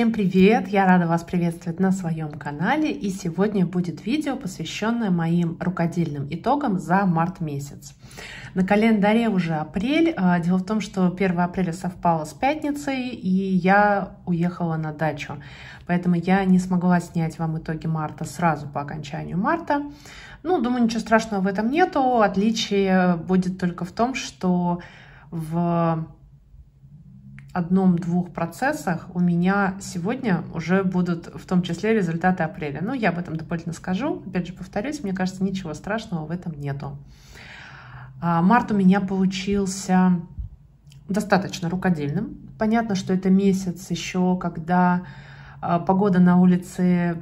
Всем привет! Я рада вас приветствовать на своем канале. И сегодня будет видео, посвященное моим рукодельным итогам за март месяц. На календаре уже апрель. А, дело в том, что 1 апреля совпало с пятницей, и я уехала на дачу. Поэтому я не смогла снять вам итоги марта сразу по окончанию марта. Ну, думаю, ничего страшного в этом нету. Отличие будет только в том, что в одном-двух процессах у меня сегодня уже будут в том числе результаты апреля. Но я об этом дополнительно скажу. Опять же, повторюсь, мне кажется, ничего страшного в этом нету. А, март у меня получился достаточно рукодельным. Понятно, что это месяц еще, когда а, погода на улице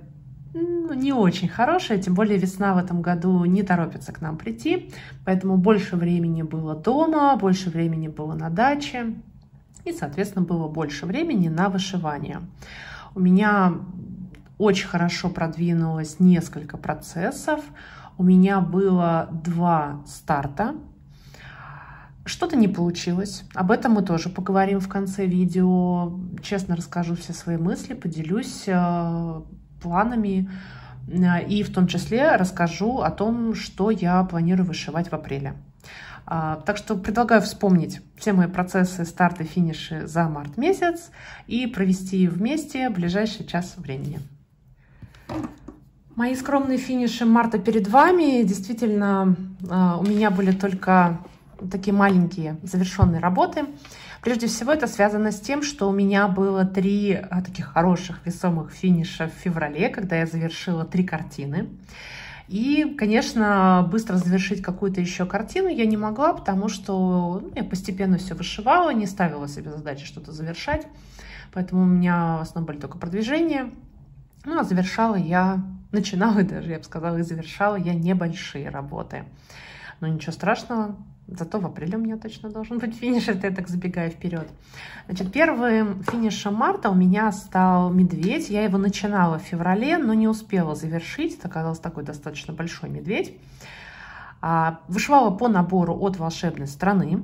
ну, не очень хорошая, тем более весна в этом году не торопится к нам прийти, поэтому больше времени было дома, больше времени было на даче и, соответственно, было больше времени на вышивание. У меня очень хорошо продвинулось несколько процессов. У меня было два старта. Что-то не получилось. Об этом мы тоже поговорим в конце видео. Честно расскажу все свои мысли, поделюсь э, планами э, и в том числе расскажу о том, что я планирую вышивать в апреле. А, так что предлагаю вспомнить все мои процессы старта и финиши за март месяц и провести вместе ближайший час времени. Мои скромные финиши марта перед вами. Действительно, а, у меня были только такие маленькие завершенные работы. Прежде всего, это связано с тем, что у меня было три а, таких хороших весомых финиша в феврале, когда я завершила три картины. И, конечно, быстро завершить какую-то еще картину я не могла, потому что ну, я постепенно все вышивала, не ставила себе задачи что-то завершать. Поэтому у меня в основном были только продвижения. Ну, а завершала я, начинала даже, я бы сказала, и завершала я небольшие работы. Но ничего страшного, Зато в апреле у меня точно должен быть финиш, это я так забегаю вперед. Значит, первым финишем марта у меня стал медведь. Я его начинала в феврале, но не успела завершить. Это оказался такой достаточно большой медведь. А, вышивала по набору от волшебной страны.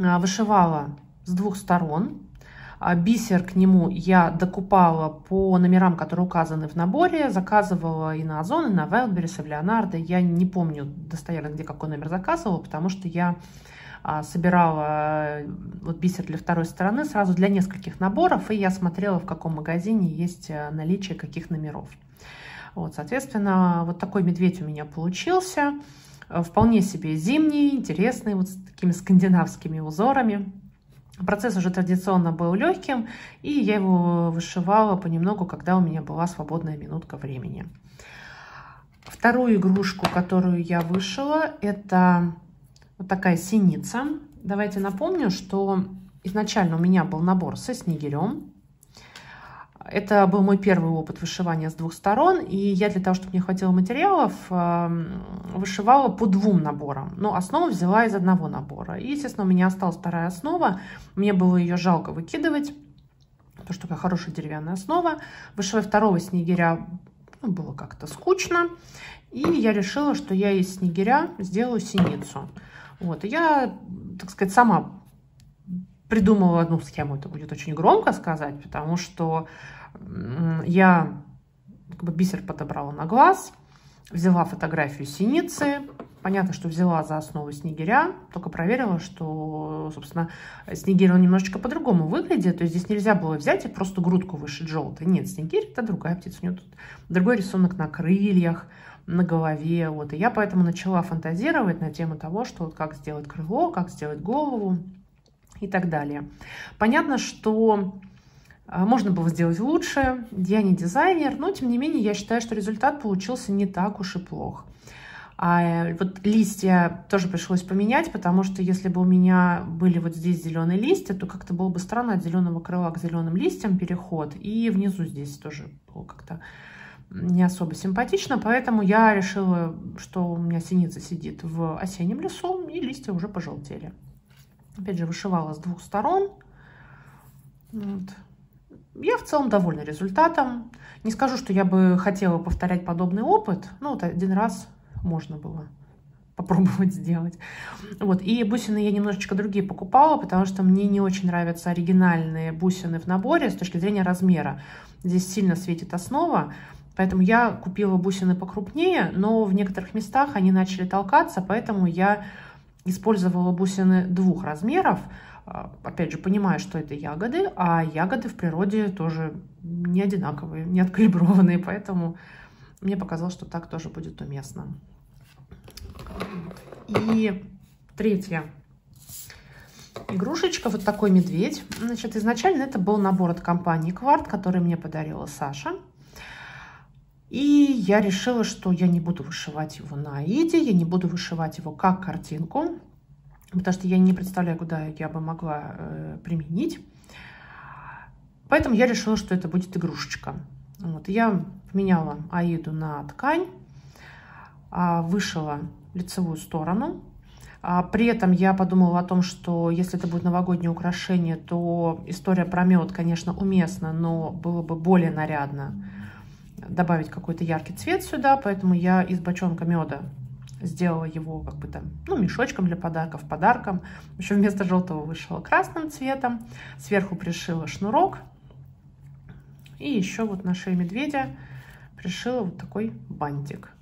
А, вышивала с двух сторон. А бисер к нему я докупала по номерам, которые указаны в наборе. Заказывала и на Озон, и на Wildberries, и в Леонардо. Я не помню достоверно, где какой номер заказывала, потому что я а, собирала э, вот бисер для второй стороны сразу для нескольких наборов, и я смотрела, в каком магазине есть э, наличие каких номеров. Вот, соответственно, вот такой медведь у меня получился. Э, вполне себе зимний, интересный, вот с такими скандинавскими узорами. Процесс уже традиционно был легким, и я его вышивала понемногу, когда у меня была свободная минутка времени. Вторую игрушку, которую я вышила, это вот такая синица. Давайте напомню, что изначально у меня был набор со снегирем. Это был мой первый опыт вышивания с двух сторон, и я для того, чтобы мне хватило материалов, эм, вышивала по двум наборам. Но основу взяла из одного набора. И, естественно, у меня осталась вторая основа. Мне было ее жалко выкидывать, потому что такая хорошая деревянная основа. Вышивая второго снегиря ну, было как-то скучно, и я решила, что я из снегиря сделаю синицу. Вот, и я, так сказать, сама придумала одну схему, это будет очень громко сказать, потому что я как бы бисер подобрала на глаз, взяла фотографию синицы, понятно, что взяла за основу снегиря, только проверила, что, собственно, снегирь, он немножечко по-другому выглядит, то есть здесь нельзя было взять и просто грудку вышить желтой. Нет, снегирь это другая птица, у нее тут другой рисунок на крыльях, на голове, вот, и я поэтому начала фантазировать на тему того, что вот как сделать крыло, как сделать голову, и так далее. Понятно, что можно было сделать лучше, я не дизайнер, но тем не менее я считаю, что результат получился не так уж и плох. А вот листья тоже пришлось поменять, потому что если бы у меня были вот здесь зеленые листья, то как-то было бы странно от зеленого крыла к зеленым листьям переход. И внизу здесь тоже было как-то не особо симпатично, поэтому я решила, что у меня синица сидит в осеннем лесу, и листья уже пожелтели. Опять же, вышивала с двух сторон. Вот. Я в целом довольна результатом. Не скажу, что я бы хотела повторять подобный опыт. Ну, вот один раз можно было попробовать сделать. Вот. И бусины я немножечко другие покупала, потому что мне не очень нравятся оригинальные бусины в наборе с точки зрения размера. Здесь сильно светит основа, поэтому я купила бусины покрупнее, но в некоторых местах они начали толкаться, поэтому я использовала бусины двух размеров, опять же, понимая, что это ягоды, а ягоды в природе тоже не одинаковые, не откалиброванные, поэтому мне показалось, что так тоже будет уместно. И третья игрушечка, вот такой медведь. Значит, изначально это был набор от компании Кварт, который мне подарила Саша. И я решила, что я не буду вышивать его на Аиде, я не буду вышивать его как картинку, потому что я не представляю, куда я бы могла э, применить. Поэтому я решила, что это будет игрушечка. Вот, я поменяла Аиду на ткань, а, вышила лицевую сторону. А, при этом я подумала о том, что если это будет новогоднее украшение, то история про мед, конечно, уместна, но было бы более нарядно добавить какой-то яркий цвет сюда, поэтому я из бочонка меда сделала его как бы там, ну, мешочком для подарков, подарком. Еще вместо желтого вышила красным цветом. Сверху пришила шнурок. И еще вот на шее медведя пришила вот такой бантик.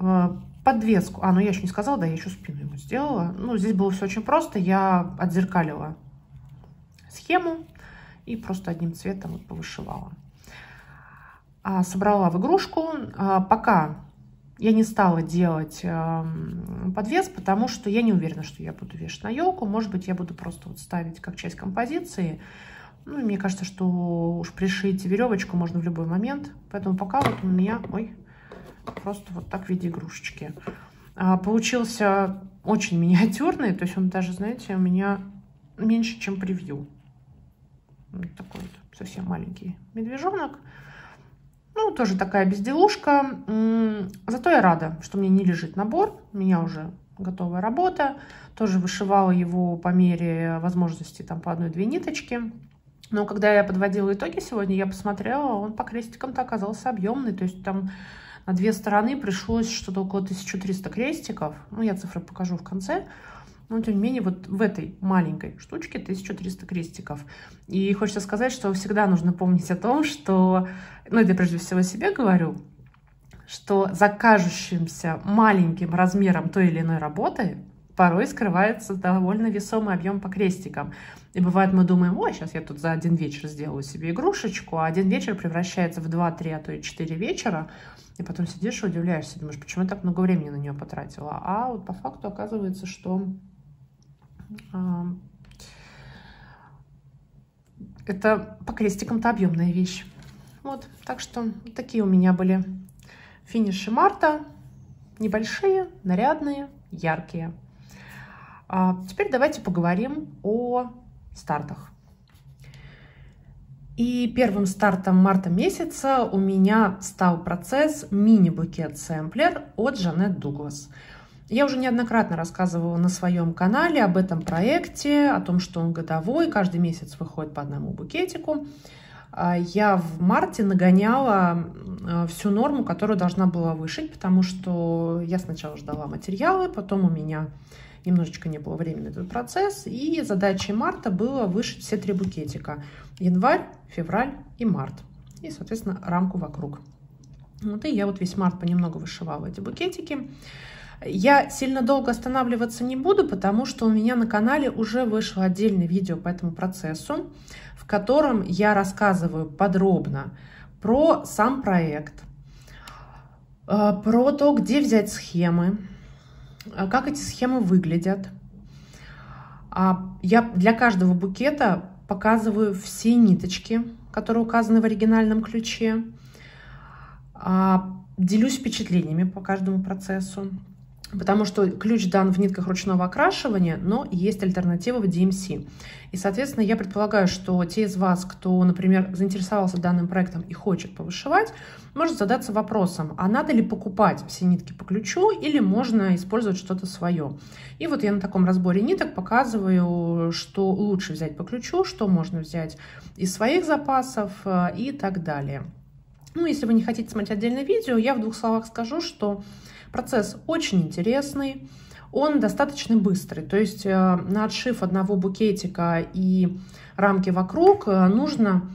Э, подвеску, а, ну я еще не сказала, да, я еще спину ему сделала. Ну, здесь было все очень просто, я отзеркалила схему и просто одним цветом вот повышивала. А, собрала в игрушку, а, пока я не стала делать э, подвес, потому что я не уверена, что я буду вешать на елку. Может быть, я буду просто вот ставить как часть композиции. Ну, мне кажется, что уж пришить веревочку можно в любой момент. Поэтому пока вот у меня... Ой, просто вот так в виде игрушечки. А, получился очень миниатюрный, то есть он даже, знаете, у меня меньше, чем превью. Вот такой вот совсем маленький медвежонок. Ну, тоже такая безделушка. Зато я рада, что мне не лежит набор. У меня уже готовая работа. Тоже вышивала его по мере возможности там по одной-две ниточки. Но когда я подводила итоги сегодня, я посмотрела, он по крестикам-то оказался объемный. То есть там на две стороны пришлось что-то около 1300 крестиков. Ну, я цифры покажу в конце. Но, тем не менее, вот в этой маленькой штучке 1300 крестиков. И хочется сказать, что всегда нужно помнить о том, что, ну, это прежде всего себе говорю, что за кажущимся маленьким размером той или иной работы порой скрывается довольно весомый объем по крестикам. И бывает, мы думаем, ой, сейчас я тут за один вечер сделаю себе игрушечку, а один вечер превращается в 2-3, а то и 4 вечера, и потом сидишь и удивляешься, думаешь, почему я так много времени на нее потратила. А вот по факту оказывается, что это по крестикам-то объемная вещь. Вот, так что такие у меня были финиши марта. Небольшие, нарядные, яркие. А теперь давайте поговорим о стартах. И первым стартом марта месяца у меня стал процесс мини-букет сэмплер от Жанет Дуглас. Я уже неоднократно рассказывала на своем канале об этом проекте, о том, что он годовой, каждый месяц выходит по одному букетику. А я в марте нагоняла а, всю норму, которую должна была вышить, потому что я сначала ждала материалы, потом у меня немножечко не было времени на этот процесс. И задачей марта было вышить все три букетика. Январь, февраль и март. И, соответственно, рамку вокруг. Вот и я вот весь март понемногу вышивала эти букетики. Я сильно долго останавливаться не буду, потому что у меня на канале уже вышло отдельное видео по этому процессу, в котором я рассказываю подробно про сам проект, э, про то, где взять схемы, а как эти схемы выглядят. А я для каждого букета показываю все ниточки, которые указаны в оригинальном ключе. А, делюсь впечатлениями по каждому процессу потому что ключ дан в нитках ручного окрашивания, но есть альтернатива в DMC. И, соответственно, я предполагаю, что те из вас, кто, например, заинтересовался данным проектом и хочет повышивать, может задаться вопросом, а надо ли покупать все нитки по ключу или можно использовать что-то свое. И вот я на таком разборе ниток показываю, что лучше взять по ключу, что можно взять из своих запасов э, и так далее. Ну, если вы не хотите смотреть отдельное видео, я в двух словах скажу, что Процесс очень интересный, он достаточно быстрый. То есть э, на отшив одного букетика и рамки вокруг э, нужно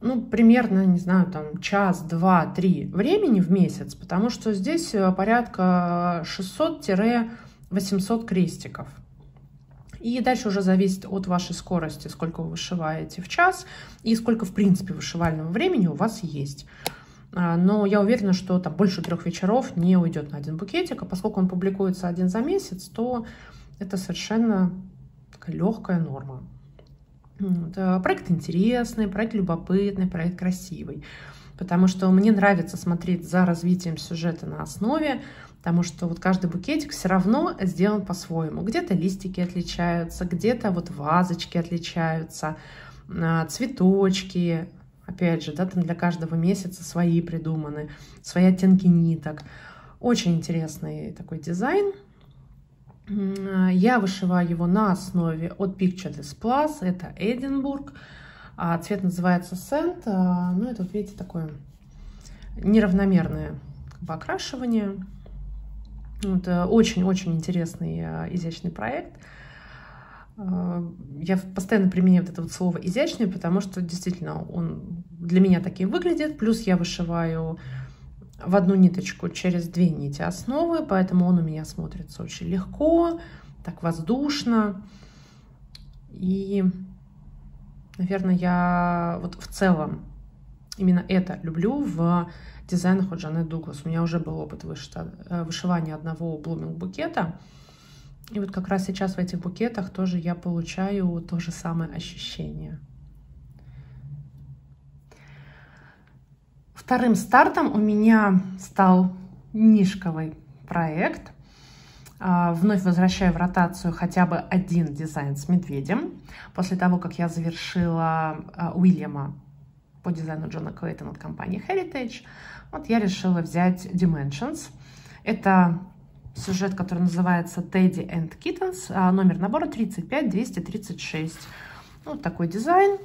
ну, примерно, не знаю, там час, два, три времени в месяц, потому что здесь э, порядка 600-800 крестиков. И дальше уже зависит от вашей скорости, сколько вы вышиваете в час и сколько, в принципе, вышивального времени у вас есть. А, но я уверена, что там больше трех вечеров не уйдет на один букетик, а поскольку он публикуется один за месяц, то это совершенно такая легкая норма. Э, проект интересный, проект любопытный, проект красивый. Потому что мне нравится смотреть за развитием сюжета на основе, потому что вот каждый букетик все равно сделан по-своему. Где-то листики отличаются, где-то вот вазочки отличаются, а, цветочки, опять же, да, там для каждого месяца свои придуманы, свои оттенки ниток. Очень интересный такой дизайн. Я вышиваю его на основе от Picture Plus, это Эдинбург. А цвет называется Sand. А, ну, это, вот видите, такое неравномерное как бы, окрашивание. Очень-очень интересный а, изящный проект. Я постоянно применяю вот это вот слово изящный, потому что действительно он для меня таким выглядит. Плюс я вышиваю в одну ниточку через две нити основы, поэтому он у меня смотрится очень легко, так воздушно. И, наверное, я вот в целом именно это люблю в дизайнах от Джанет Дуглас. У меня уже был опыт э, вышивания одного блуминг-букета. И вот как раз сейчас в этих букетах тоже я получаю то же самое ощущение. Вторым стартом у меня стал нишковый проект. А, вновь возвращаю в ротацию хотя бы один дизайн с медведем. После того, как я завершила а, Уильяма по дизайну Джона Клейтона от компании Heritage, вот я решила взять Dimensions. Это сюжет, который называется Teddy and Kittens, номер набора 35236. Вот такой дизайн.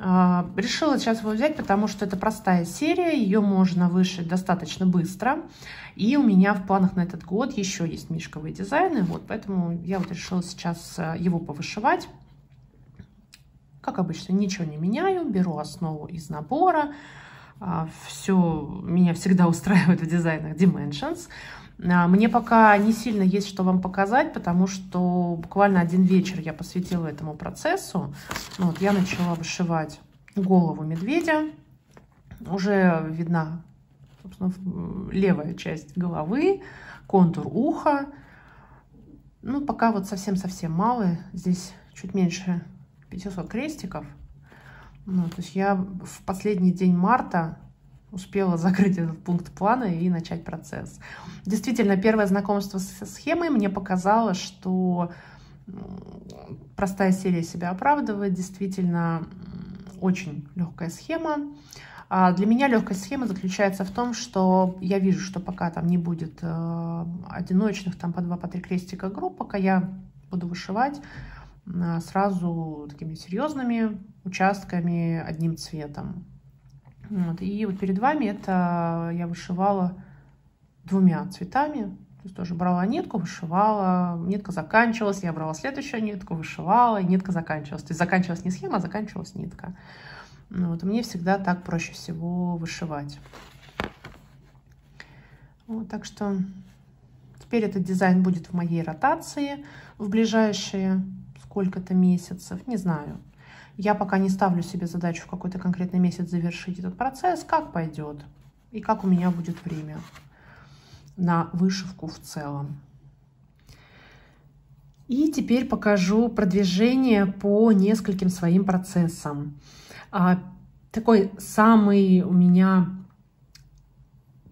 А, решила сейчас его взять, потому что это простая серия, ее можно вышить достаточно быстро. И у меня в планах на этот год еще есть мишковые дизайны, вот, поэтому я вот решила сейчас а, его повышивать. Как обычно, ничего не меняю, беру основу из набора. А, Все меня всегда устраивает в дизайнах Dimensions. Мне пока не сильно есть что вам показать, потому что буквально один вечер я посвятила этому процессу. Ну вот я начала вышивать голову медведя. Уже видна левая часть головы, контур уха. Ну, пока вот совсем-совсем мало. Здесь чуть меньше 500 крестиков. Ну, то есть я в последний день марта успела закрыть этот пункт плана и начать процесс. Действительно, первое знакомство со схемой мне показало, что простая серия себя оправдывает. Действительно, очень легкая схема. А для меня легкая схема заключается в том, что я вижу, что пока там не будет э, одиночных, там по два, по три крестика групп, пока я буду вышивать э, сразу такими серьезными участками одним цветом. Вот. И вот перед вами это я вышивала двумя цветами. То есть тоже брала нитку, вышивала, нитка заканчивалась, я брала следующую нитку, вышивала, и нитка заканчивалась. То есть заканчивалась не схема, а заканчивалась нитка. Ну, вот, мне всегда так проще всего вышивать. Вот, так что теперь этот дизайн будет в моей ротации в ближайшие сколько-то месяцев, не знаю. Я пока не ставлю себе задачу в какой-то конкретный месяц завершить этот процесс, как пойдет и как у меня будет время на вышивку в целом. И теперь покажу продвижение по нескольким своим процессам. А, такой самый у меня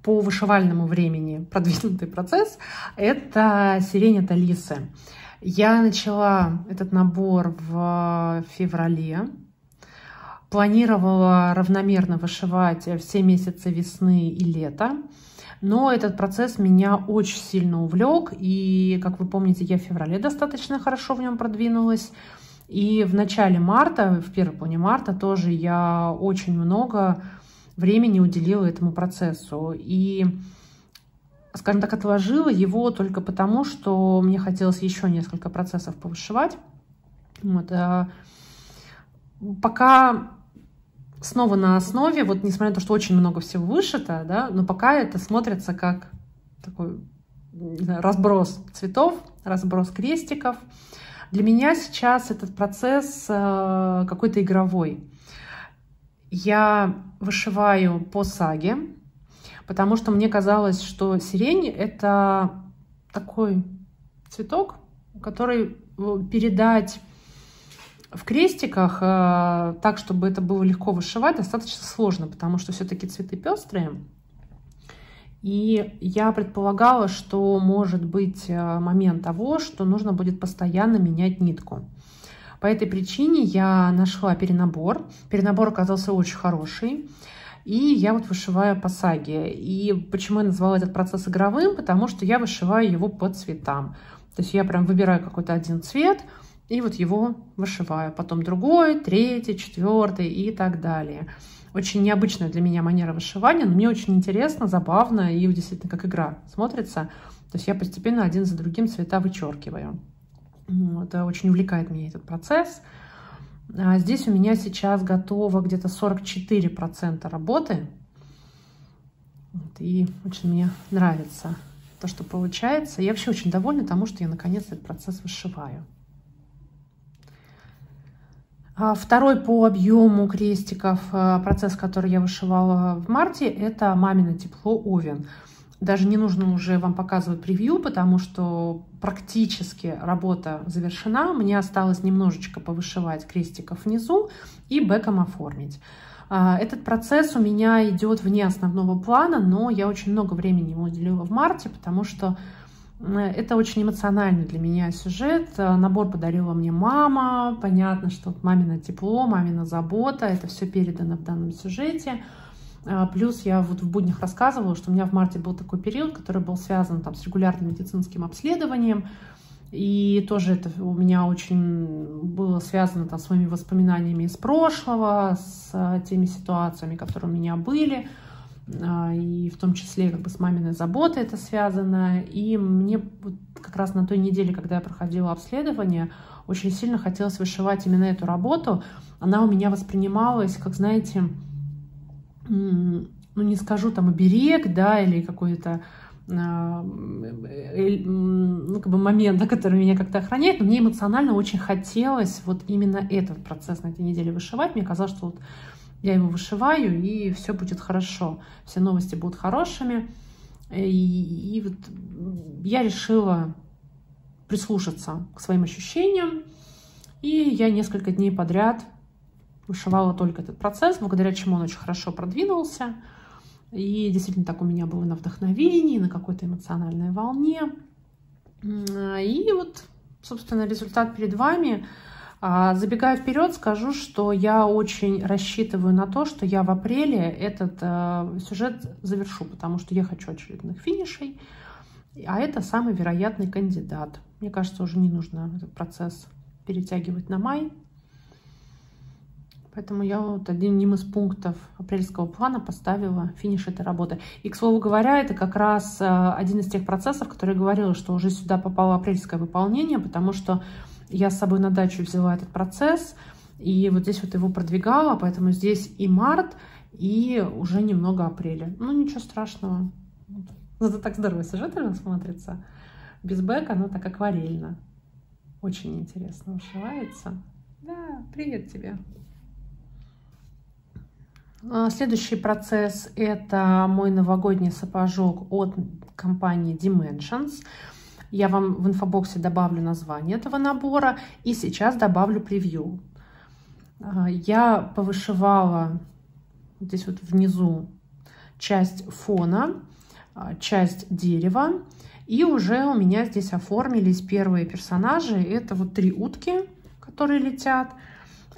по вышивальному времени продвинутый процесс – это сирень от Алисы. Я начала этот набор в феврале. Планировала равномерно вышивать все месяцы весны и лета. Но этот процесс меня очень сильно увлек. И, как вы помните, я в феврале достаточно хорошо в нем продвинулась. И в начале марта, в первой половине марта тоже я очень много времени уделила этому процессу. И скажем так, отложила его только потому, что мне хотелось еще несколько процессов повышивать. Вот, а пока снова на основе, вот несмотря на то, что очень много всего вышито, да, но пока это смотрится как такой знаю, разброс цветов, разброс крестиков. Для меня сейчас этот процесс э, какой-то игровой. Я вышиваю по саге, потому что мне казалось, что сирень — это такой цветок, который э, передать в крестиках э, так, чтобы это было легко вышивать, достаточно сложно, потому что все-таки цветы пестрые. И я предполагала, что может быть э, момент того, что нужно будет постоянно менять нитку. По этой причине я нашла перенабор. Перенабор оказался очень хороший. И я вот вышиваю по саге. И почему я назвала этот процесс игровым? Потому что я вышиваю его по цветам. То есть я прям выбираю какой-то один цвет, и вот его вышиваю. Потом другой, третий, четвертый и так далее. Очень необычная для меня манера вышивания, но мне очень интересно, забавно и действительно как игра смотрится. То есть я постепенно один за другим цвета вычеркиваю. Это очень увлекает меня этот процесс. А здесь у меня сейчас готово где-то 44% работы. И очень мне нравится то, что получается. Я вообще очень довольна тому, что я наконец этот процесс вышиваю. А второй по объему крестиков э, процесс, который я вышивала в марте, это «Мамино тепло Овен». Даже не нужно уже вам показывать превью, потому что практически работа завершена. Мне осталось немножечко повышивать крестиков внизу и бэком оформить. А, этот процесс у меня идет вне основного плана, но я очень много времени ему уделила в марте, потому что это очень эмоциональный для меня сюжет. Э, набор подарила мне мама. Понятно, что мамино тепло, мамина забота. Это все передано в данном сюжете. Э, плюс я вот в буднях рассказывала, что у меня в марте был такой период, который был связан там, с регулярным медицинским обследованием. И тоже это у меня очень было связано там, с моими воспоминаниями из прошлого, с э, теми ситуациями, которые у меня были. А, и в том числе как бы с маминой заботой это связано. И мне вот как раз на той неделе, когда я проходила обследование, очень сильно хотелось вышивать именно эту работу. Она у меня воспринималась, как, знаете, ну не скажу там оберег, да, или какой-то а, ну, как бы момент, который меня как-то охраняет, но мне эмоционально очень хотелось вот именно этот процесс на этой неделе вышивать. Мне казалось, что вот я его вышиваю, и все будет хорошо. Все новости будут хорошими. И, и вот я решила прислушаться к своим ощущениям. И я несколько дней подряд вышивала только этот процесс, благодаря чему он очень хорошо продвинулся. И действительно так у меня было на вдохновении, на какой-то эмоциональной волне. И вот, собственно, результат перед вами – а, забегая вперед, скажу, что я очень рассчитываю на то, что я в апреле этот э, сюжет завершу, потому что я хочу очередных финишей, а это самый вероятный кандидат. Мне кажется, уже не нужно этот процесс перетягивать на май. Поэтому я вот одним из пунктов апрельского плана поставила финиш этой работы. И, к слову говоря, это как раз э, один из тех процессов, который говорила, что уже сюда попало апрельское выполнение, потому что я с собой на дачу взяла этот процесс, и вот здесь вот его продвигала, поэтому здесь и март, и уже немного апреля. Ну, ничего страшного. Зато так здорово сюжетально смотрится. Без бэка оно так акварельно. Очень интересно ушивается. Да, привет тебе. А, следующий процесс – это мой новогодний сапожок от компании Dimensions. Я вам в инфобоксе добавлю название этого набора и сейчас добавлю превью. А, я повышивала здесь вот внизу часть фона, а, часть дерева. И уже у меня здесь оформились первые персонажи. Это вот три утки, которые летят.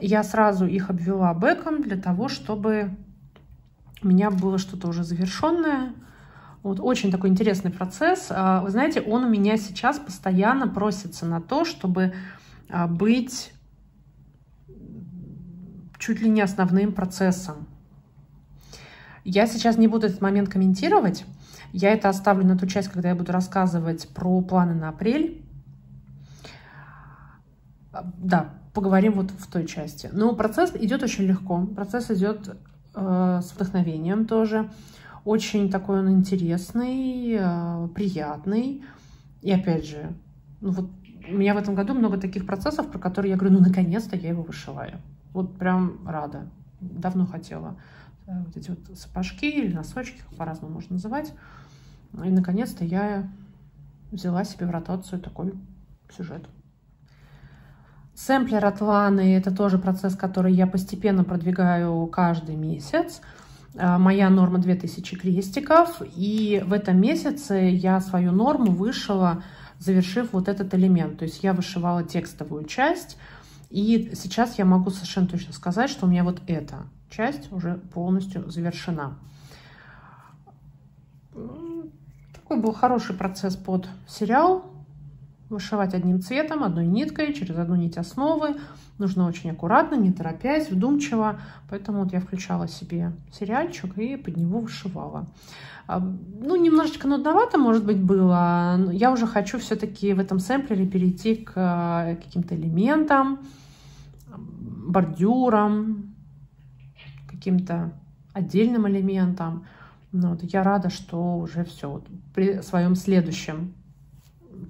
Я сразу их обвела бэком для того, чтобы у меня было что-то уже завершенное. Вот очень такой интересный процесс. А, вы знаете, он у меня сейчас постоянно просится на то, чтобы а, быть чуть ли не основным процессом. Я сейчас не буду этот момент комментировать. Я это оставлю на ту часть, когда я буду рассказывать про планы на апрель. Да, поговорим вот в той части. Но процесс идет очень легко. Процесс идет э, с вдохновением тоже. Очень такой он интересный, э, приятный. И опять же, ну вот у меня в этом году много таких процессов, про которые я говорю, ну наконец-то я его вышиваю. Вот прям рада. Давно хотела э, вот эти вот сапожки или носочки, по-разному можно называть. И наконец-то я взяла себе в ротацию такой сюжет. Сэмплер от Ланы – это тоже процесс, который я постепенно продвигаю каждый месяц. Э, моя норма 2000 крестиков, и в этом месяце я свою норму вышила, завершив вот этот элемент. То есть я вышивала текстовую часть, и сейчас я могу совершенно точно сказать, что у меня вот эта часть уже полностью завершена. Такой был хороший процесс под сериал. Вышивать одним цветом, одной ниткой, через одну нить основы. Нужно очень аккуратно, не торопясь, вдумчиво. Поэтому вот я включала себе сериальчик и под него вышивала. А, ну, немножечко нудновато, может быть, было. Я уже хочу все-таки в этом сэмплере перейти к э, каким-то элементам, бордюрам, каким-то отдельным элементам. Но вот я рада, что уже все. Вот при своем следующем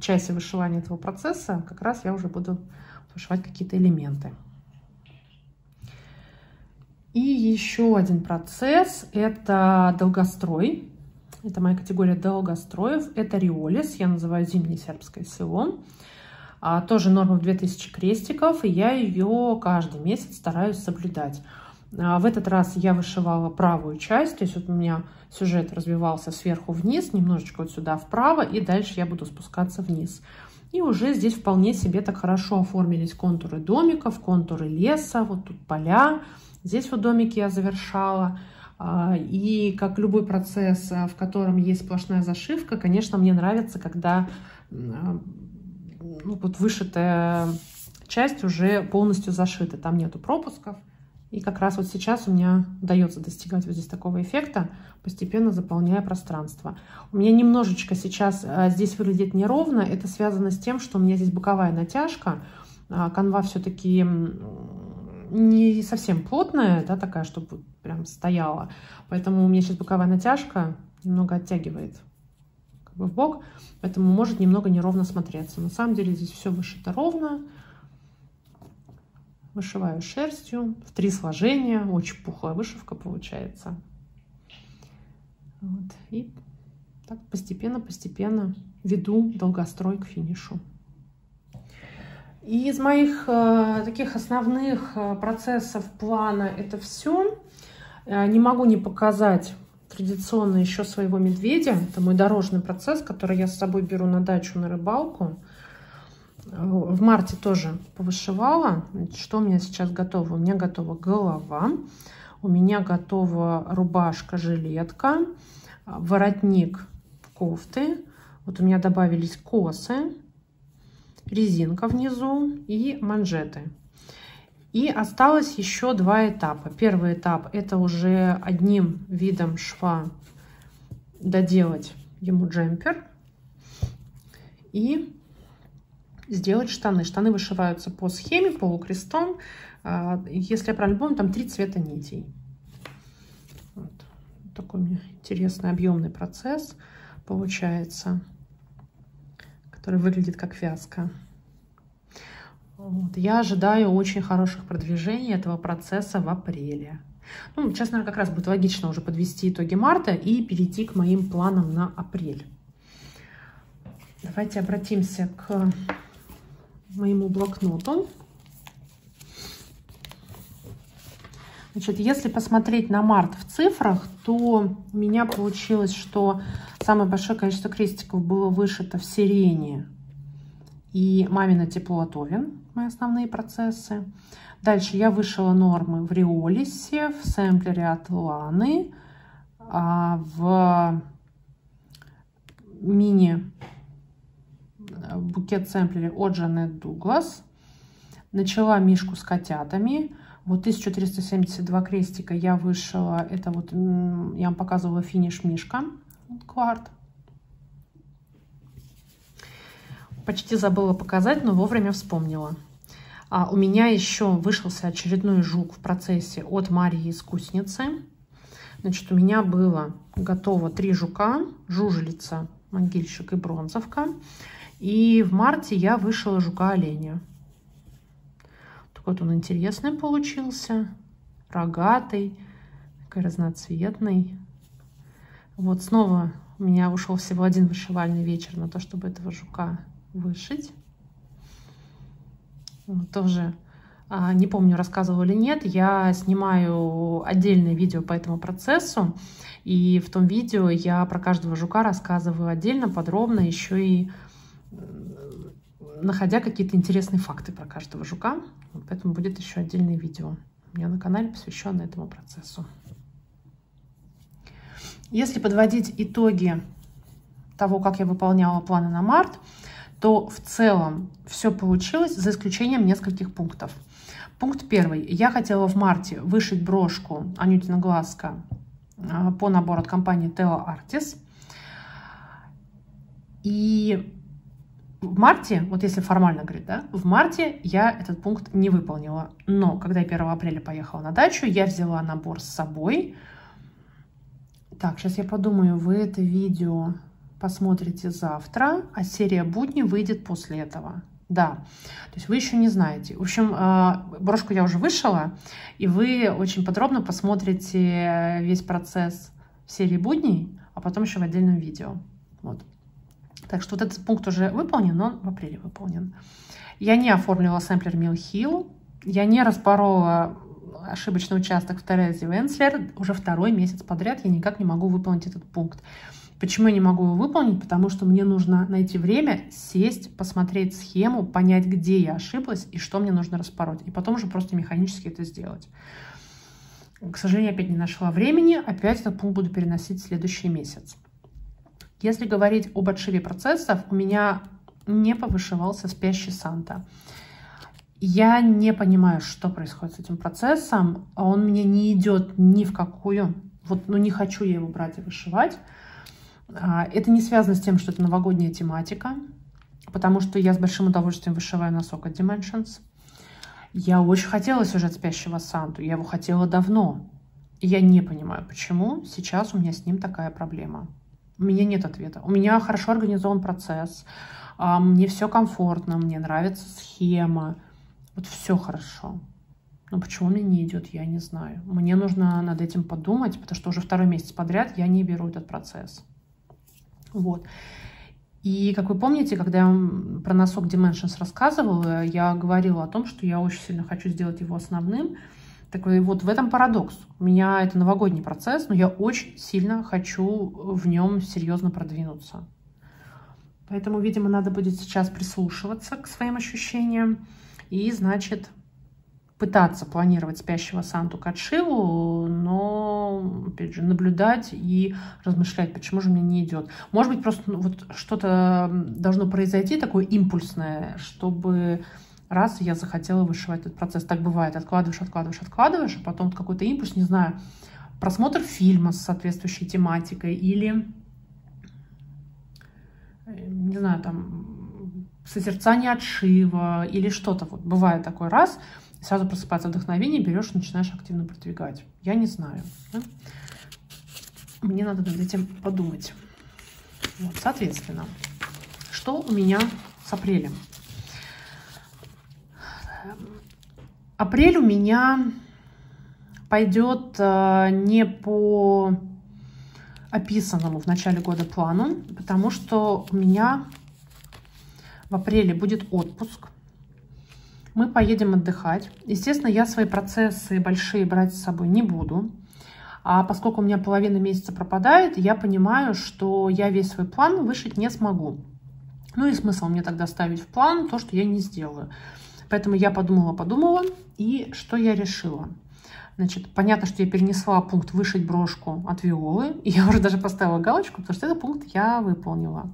части вышивания этого процесса как раз я уже буду вышивать какие-то элементы. И еще один процесс – это долгострой. Это моя категория долгостроев. Это риолис, я называю зимнее сербское село. А, тоже норма в 2000 крестиков, и я ее каждый месяц стараюсь соблюдать. А, в этот раз я вышивала правую часть, то есть вот у меня сюжет развивался сверху вниз, немножечко вот сюда вправо, и дальше я буду спускаться вниз. И уже здесь вполне себе так хорошо оформились контуры домиков, контуры леса, вот тут поля. Здесь вот домики я завершала. А, и как любой процесс, а, в котором есть сплошная зашивка, конечно, мне нравится, когда ну, вот вышитая часть уже полностью зашита. Там нету пропусков. И как раз вот сейчас у меня удается достигать вот здесь такого эффекта, постепенно заполняя пространство. У меня немножечко сейчас здесь выглядит неровно. Это связано с тем, что у меня здесь боковая натяжка. Канва все-таки не совсем плотная, да, такая, чтобы прям стояла. Поэтому у меня сейчас боковая натяжка немного оттягивает как бы в бок, поэтому может немного неровно смотреться. На самом деле здесь все вышито ровно. Вышиваю шерстью в три сложения. Очень пухлая вышивка получается. Вот. И так постепенно-постепенно веду долгострой к финишу. И из моих э, таких основных э, процессов плана это все. Э, не могу не показать традиционно еще своего медведя. Это мой дорожный процесс, который я с собой беру на дачу на рыбалку. В марте тоже повышивала. Что у меня сейчас готово? У меня готова голова. У меня готова рубашка-жилетка, воротник кофты. Вот у меня добавились косы резинка внизу и манжеты. И осталось еще два этапа. Первый этап это уже одним видом шва доделать ему джемпер и сделать штаны. Штаны вышиваются по схеме, полукрестом. А, если я правильно помню, там три цвета нитей. Вот. Такой у меня интересный объемный процесс получается который выглядит как вязка. Вот. Я ожидаю очень хороших продвижений этого процесса в апреле. Ну, сейчас, наверное, как раз будет логично уже подвести итоги марта и перейти к моим планам на апрель. Давайте обратимся к моему блокноту. Значит, если посмотреть на март в цифрах, то у меня получилось, что самое большое количество крестиков было вышито в сирене и мамина тепло мои основные процессы. Дальше я вышила нормы в риолисе, в сэмплере от Ланы, а, в мини букет сэмплере от Жанет Дуглас. Начала мишку с котятами. Вот 1372 крестика я вышила. Это вот я вам показывала финиш Мишка. кварт. Почти забыла показать, но вовремя вспомнила. А у меня еще вышелся очередной жук в процессе от Марии Искусницы. Значит, у меня было готово три жука, жужелица, могильщик и бронзовка. И в марте я вышила жука-оленя. Такой вот он интересный получился, рогатый, такой разноцветный. Вот снова у меня ушел всего один вышивальный вечер на то, чтобы этого жука вышить. Тоже а, не помню, рассказывала или нет, я снимаю отдельное видео по этому процессу, и в том видео я про каждого жука рассказываю отдельно, подробно, еще и находя какие-то интересные факты про каждого жука. Поэтому будет еще отдельное видео у меня на канале, посвященное этому процессу. Если подводить итоги того, как я выполняла планы на март, то в целом все получилось, за исключением нескольких пунктов. Пункт первый. Я хотела в марте вышить брошку Анютина Глазка а, по набору от компании Teo Artis. И в марте, вот если формально говорить, да, в марте я этот пункт не выполнила. Но когда я 1 апреля поехала на дачу, я взяла набор с собой. Так, сейчас я подумаю, вы это видео посмотрите завтра, а серия будни выйдет после этого. Да, то есть вы еще не знаете. В общем, а, брошку я уже вышила, и вы очень подробно посмотрите весь процесс в серии будней, а потом еще в отдельном видео. Вот. Так что вот этот пункт уже выполнен, но в апреле выполнен. Я не оформила сэмплер Mill Hill, я не распорола ошибочный участок в Терезе Венслер. Уже второй месяц подряд я никак не могу выполнить этот пункт. Почему я не могу его выполнить? Потому что мне нужно найти время, сесть, посмотреть схему, понять, где я ошиблась и что мне нужно распороть. И потом уже просто механически это сделать. К сожалению, опять не нашла времени. Опять этот пункт буду переносить в следующий месяц. Если говорить об отшиве процессов, у меня не повышивался спящий Санта. Я не понимаю, что происходит с этим процессом. Он мне не идет ни в какую. Вот, ну, не хочу я его брать и вышивать. А, это не связано с тем, что это новогодняя тематика, потому что я с большим удовольствием вышиваю носок от Dimensions. Я очень хотела сюжет спящего Санту, я его хотела давно. Я не понимаю, почему сейчас у меня с ним такая проблема. У меня нет ответа. У меня хорошо организован процесс, а, мне все комфортно, мне нравится схема, вот все хорошо. Но почему мне не идет, я не знаю. Мне нужно над этим подумать, потому что уже второй месяц подряд я не беру этот процесс. Вот. И, как вы помните, когда я про носок Dimensions рассказывала, я говорила о том, что я очень сильно хочу сделать его основным. Так вот в этом парадокс. У меня это новогодний процесс, но я очень сильно хочу в нем серьезно продвинуться. Поэтому, видимо, надо будет сейчас прислушиваться к своим ощущениям и, значит, пытаться планировать спящего Санту Катшилу, но, опять же, наблюдать и размышлять, почему же мне не идет. Может быть, просто ну, вот что-то должно произойти такое импульсное, чтобы раз я захотела вышивать этот процесс. Так бывает, откладываешь, откладываешь, откладываешь, а потом какой-то импульс, не знаю, просмотр фильма с соответствующей тематикой или, не знаю, там, созерцание отшива или что-то. Вот бывает такой раз, сразу просыпается вдохновение, берешь и начинаешь активно продвигать. Я не знаю. Да? Мне надо над этим подумать. Вот, соответственно, что у меня с апрелем? Апрель у меня пойдет э, не по описанному в начале года плану, потому что у меня в апреле будет отпуск мы поедем отдыхать. Естественно, я свои процессы большие брать с собой не буду. А поскольку у меня половина месяца пропадает, я понимаю, что я весь свой план вышить не смогу. Ну и смысл мне тогда ставить в план то, что я не сделаю. Поэтому я подумала-подумала, и что я решила? Значит, понятно, что я перенесла пункт «вышить брошку» от Виолы. И я уже даже поставила галочку, потому что этот пункт я выполнила.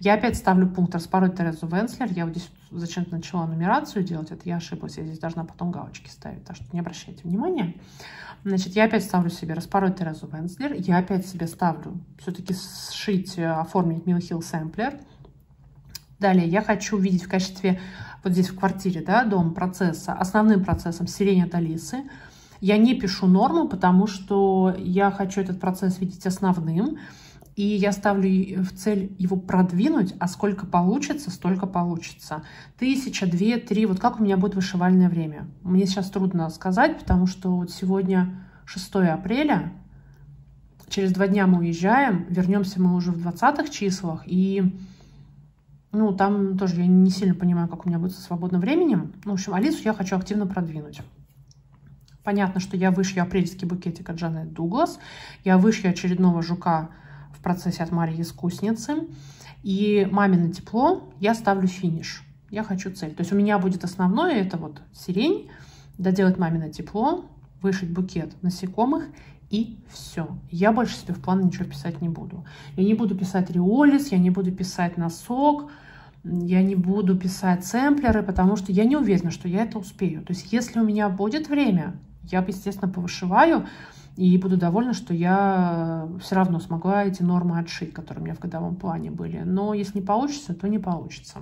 Я опять ставлю пункт «распороть Терезу Венслер». Я вот здесь зачем-то начала нумерацию делать. Это я ошиблась. Я здесь должна потом галочки ставить. Так что не обращайте внимания. Значит, я опять ставлю себе «распороть Терезу Венслер». Я опять себе ставлю все-таки сшить, э, оформить Hill Sampler. Далее я хочу видеть в качестве, вот здесь в квартире, да, дом процесса, основным процессом сирень от Алисы. Я не пишу норму, потому что я хочу этот процесс видеть основным. И я ставлю в цель его продвинуть, а сколько получится, столько получится. Тысяча, две, три, вот как у меня будет вышивальное время. Мне сейчас трудно сказать, потому что вот сегодня 6 апреля, через два дня мы уезжаем, вернемся мы уже в 20-х числах, и ну, там тоже я не сильно понимаю, как у меня будет со свободным временем. Ну, в общем, Алису я хочу активно продвинуть. Понятно, что я вышью апрельский букетик от Джанет Дуглас. Я вышью очередного жука в процессе от Марии Искусницы. И «Мамино тепло» я ставлю финиш. Я хочу цель. То есть у меня будет основное, это вот сирень, доделать «Мамино тепло», вышить букет насекомых и все. Я больше себе в план ничего писать не буду. Я не буду писать риолис, я не буду писать носок, я не буду писать сэмплеры, потому что я не уверена, что я это успею. То есть если у меня будет время, я, естественно, повышиваю, и буду довольна, что я все равно смогла эти нормы отшить, которые у меня в годовом плане были. Но если не получится, то не получится.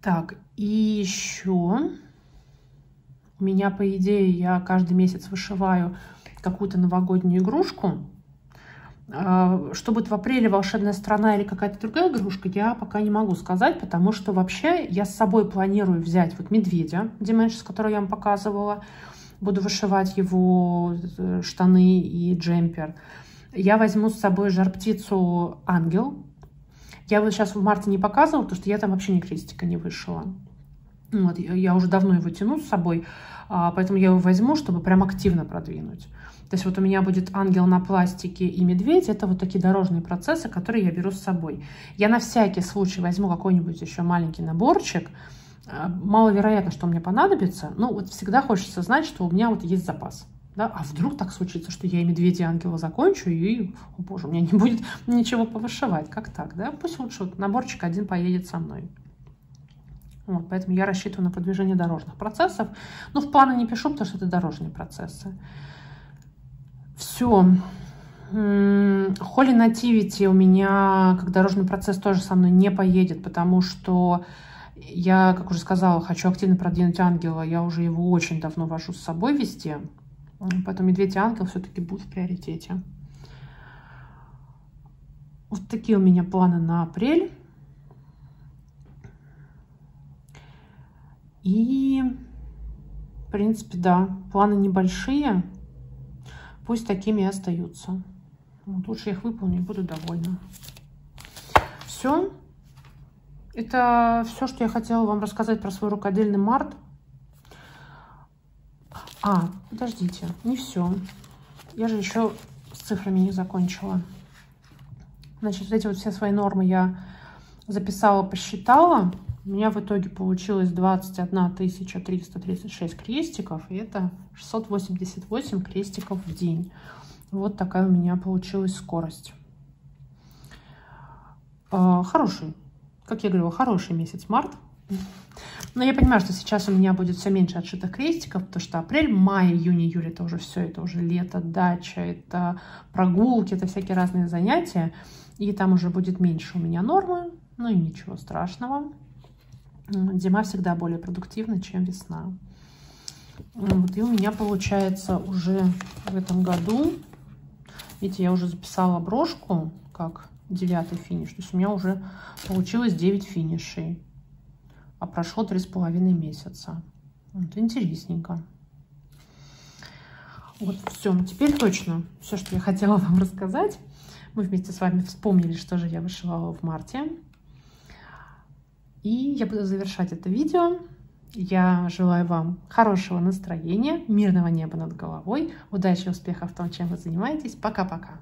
Так, и еще меня, по идее, я каждый месяц вышиваю какую-то новогоднюю игрушку. А, что будет в апреле «Волшебная страна» или какая-то другая игрушка, я пока не могу сказать, потому что вообще я с собой планирую взять вот медведя, Dimensions, который я вам показывала. Буду вышивать его э, штаны и джемпер. Я возьму с собой жар-птицу «Ангел». Я его сейчас в марте не показывала, потому что я там вообще ни крестика не вышила. Вот, я уже давно его тяну с собой, а, поэтому я его возьму, чтобы прям активно продвинуть. То есть вот у меня будет ангел на пластике и медведь. Это вот такие дорожные процессы, которые я беру с собой. Я на всякий случай возьму какой-нибудь еще маленький наборчик. А, маловероятно, что мне понадобится. Но вот всегда хочется знать, что у меня вот есть запас. Да? А вдруг так случится, что я и медведя, и ангела закончу, и, о боже, у меня не будет ничего повышивать. Как так, да? Пусть лучше вот наборчик один поедет со мной. Вот, поэтому я рассчитываю на продвижение дорожных процессов. Но в планы не пишу, потому что это дорожные процессы. Все. Холли Нативити у меня, как дорожный процесс, тоже со мной не поедет, потому что я, как уже сказала, хочу активно продвинуть ангела. Я уже его очень давно вожу с собой везде. Поэтому медведь и ангел все-таки будут в приоритете. Вот такие у меня планы на апрель. И, в принципе, да, планы небольшие. Пусть такими и остаются. Вот, лучше их выполню и буду довольна. Все. Это все, что я хотела вам рассказать про свой рукодельный март. А, подождите, не все. Я же еще с цифрами не закончила. Значит, вот эти вот все свои нормы я записала, посчитала. У меня в итоге получилось 21 336 крестиков, и это 688 крестиков в день. Вот такая у меня получилась скорость. А, хороший, как я говорила, хороший месяц март. Но я понимаю, что сейчас у меня будет все меньше отшитых крестиков, потому что апрель, май, июнь, июль это уже все, это уже лето, дача, это прогулки, это всякие разные занятия. И там уже будет меньше у меня нормы, ну и ничего страшного. Зима всегда более продуктивна, чем весна. Вот, и у меня получается уже в этом году, видите, я уже записала брошку как девятый финиш. То есть у меня уже получилось 9 финишей. А прошло три с половиной месяца. Вот, интересненько. Вот, все. Теперь точно все, что я хотела вам рассказать. Мы вместе с вами вспомнили, что же я вышивала в марте. И я буду завершать это видео. Я желаю вам хорошего настроения, мирного неба над головой, удачи и успехов в том, чем вы занимаетесь. Пока-пока.